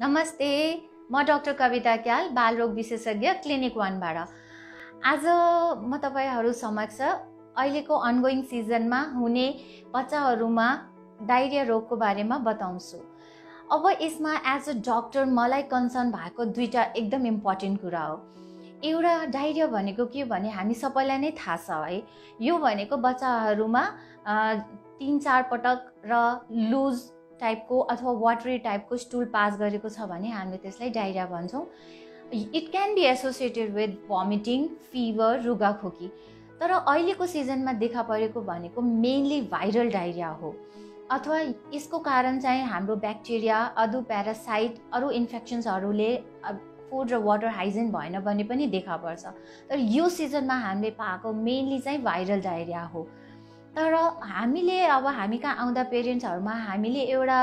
नमस्ते म डाक्टर कविता क्याल बालरोग विशेषज्ञ क्लिनिक वानबाट। आज म तपाईँहरू समक्ष अहिलेको अनगोइङ सिजनमा हुने बच्चाहरूमा डाइरिया रोगको बारेमा बताउँछु। अब यसमा एज अ डक्टर मलाई कन्सर्न भएको दुईवटा एकदम इम्पोर्टेन्ट कुरा हो। एउटा डाइरिया भनेको के भने हामी सबैलाई नै थाहा छ है। यो भनेको बच्चाहरूमा तिन चार पटक र लुज टाइपको अथवा वाटरी टाइपको स्टुल पास गरेको छ भने हामीले त्यसलाई डाइरिया भन्छौँ। It can be associated with vomiting fever रुगाखोकी। तर अहिलेको सिजनमा देखा परेको भनेको मेनली भाइरल डाइरिया हो। अथवा यसको कारण चाहिँ हाम्रो ब्याक्टेरिया अरू प्यारासाइट अरू इन्फेक्सन्सहरूले फुड र वाटर हाइजिन भएन भने पनि देखा पर्छ। तर यो सिजनमा हामीले पाएको मेनली चाहिँ भाइरल डाइरिया हो। तर हामीले अब हामी कहाँ आउँदा पेरेन्ट्सहरूमा हामीले एउटा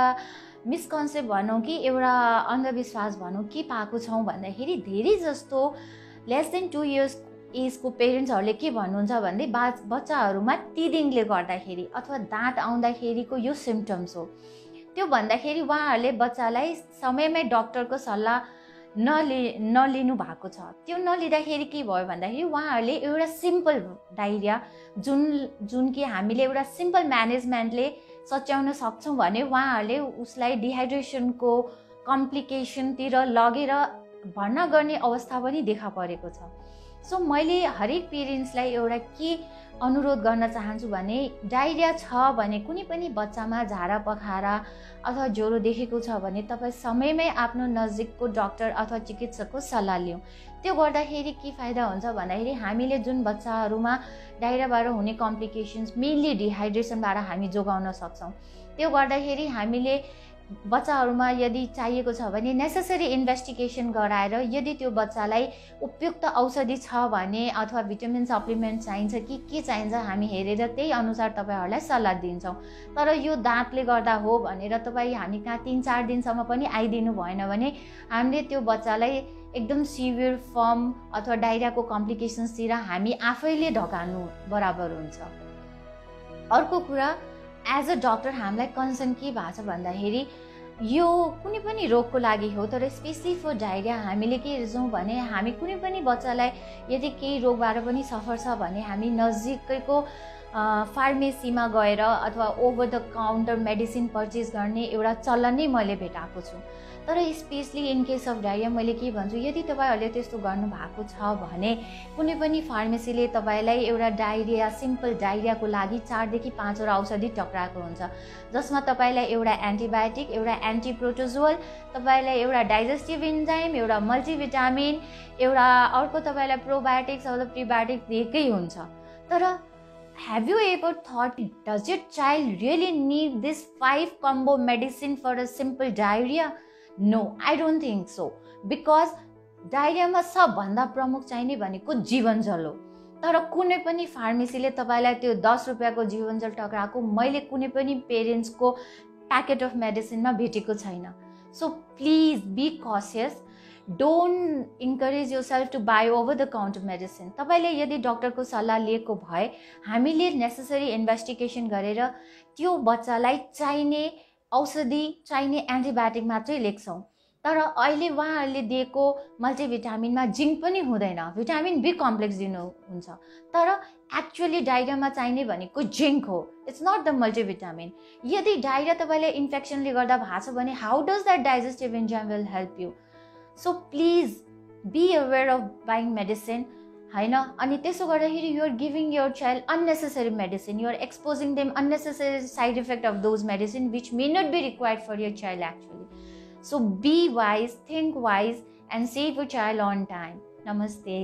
मिसकन्सेप्ट भनौँ कि एउटा अन्धविश्वास भनौँ के पाएको छौँ भन्दाखेरि धेरै जस्तो लेस देन टु इयर्स एजको पेरेन्ट्सहरूले के भन्नुहुन्छ भन्दै बा बच्चाहरूमा टिदिङले गर्दाखेरि अथवा दाँत आउँदाखेरिको यो सिम्टम्स हो। त्यो भन्दाखेरि उहाँहरूले बच्चालाई समयमै डक्टरको सल्लाह नलि नलिनु भएको छ। त्यो नलिँदाखेरि के भयो भन्दाखेरि उहाँहरूले एउटा सिम्पल डाइरिया जुन जुन कि हामीले एउटा सिम्पल म्यानेजमेन्टले सच्याउन सक्छौँ भने उहाँहरूले उसलाई डिहाइड्रेसनको कम्प्लिकेसनतिर लगेर भर्ना गर्ने अवस्था पनि देखा परेको छ। सो मैले हरेक पेरेन्ट्सलाई एउटा के अनुरोध गर्न चाहन्छु भने डाइरिया छ भने कुनै पनि बच्चामा झाडा पखारा अथवा ज्वरो देखेको छ भने तपाईँ समयमै आफ्नो नजिकको डक्टर अथवा चिकित्सकको सल्लाह लिउँ। त्यो गर्दाखेरि के फाइदा हुन्छ भन्दाखेरि हामीले जुन बच्चाहरूमा डाइरियाबाट हुने कम्प्लिकेसन्स मेनली डिहाइड्रेसनबाट हामी जोगाउन सक्छौँ। त्यो गर्दाखेरि हामीले बच्चाहरूमा यदि चाहिएको छ भने नेसेसरी इन्भेस्टिगेसन गराएर यदि त्यो बच्चालाई उपयुक्त औषधि छ भने अथवा भिटामिन सप्लिमेन्ट चाहिन्छ कि के चाहिन्छ हामी हेरेर त्यही अनुसार तपाईँहरूलाई सल्लाह दिन्छौँ। तर यो दाँतले गर्दा हो भनेर तपाईँ हामी कहाँ तिन चार दिनसम्म पनि आइदिनु भएन भने हामीले त्यो बच्चालाई एकदम सिभियर फर्म अथवा डाइरियाको कम्प्लिकेसन्सतिर हामी आफैले ढकाल्नु बराबर हुन्छ। अर्को कुरा एज अ डक्टर हामीलाई कन्सर्न के भएको छ भन्दाखेरि यो कुनै पनि रोगको लागि हो तर स्पेसली फर डाइरिया हामीले के हेर्छौँ भने हामी कुनै पनि बच्चालाई यदि केही रोगबाट पनि सफर छ भने हामी नजिकैको फार्मेसीमा गएर अथवा over the counter medicine purchase गर्ने एउटा चलन नै मैले भेटाएको छु। तर especially in case of diarrhoea मैले के भन्छु यदि तपाईँहरूले त्यस्तो गर्नुभएको छ भने कुनै पनि फार्मेसीले तपाईँलाई एउटा डाइरिया सिम्पल डाइरियाको लागि चारदेखि पाँचवटा औषधि टक्राएको हुन्छ। जसमा तपाईँलाई एउटा एन्टिबायोटिक एउटा एन्टिप्रोटोजोल तपाईँलाई एउटा डाइजेस्टिभ इन्जाइम एउटा मल्टिभिटामिन एउटा अर्को तपाईँलाई प्रोबायोटिक्स अथवा प्रिबायोटिक्स दिएकै हुन्छ। तर have you ever thought does your child really need this five combo medicine for a simple diarrhea? No I don't think so because डाइरियामा सबभन्दा प्रमुख चाहिने भनेको जीवनजल हो। तर कुनै पनि फार्मेसीले तपाईँलाई त्यो दस रुपियाँको जीवनजल टक्राएको मैले कुनै पनि पेरेन्ट्सको प्याकेट अफ मेडिसिनमा भेटेको छैन। So please be cautious don't encourage यो self to buy over the counter medicine तपाईँले यदि डक्टरको सल्लाह लिएको भए हामीले नेसेसरी इन्भेस्टिगेसन गरेर त्यो बच्चालाई चाहिने औषधि चाहिने एन्टिबायोटिक मात्रै लेख्छौँ। तर अहिले उहाँहरूले दिएको मल्टिभिटामिनमा जिङ्क पनि हुँदैन। भिटामिन बी कम्प्लेक्स दिनुहुन्छ तर एक्चुअली डाइरियामा चाहिने भनेको जिङ्क हो। इट्स नट द मल्टिभिटामिन यदि डाइरिया तपाईँले इन्फेक्सनले गर्दा भएको छ भने how does that digestive enzyme will help you so please be aware of buying medicine होइन अनि त्यसो गर्दाखेरि you're giving your child unnecessary medicine you're exposing them unnecessary side effect of those medicine which may not be required for your child actually so be wise think wise and save your child on time नमस्ते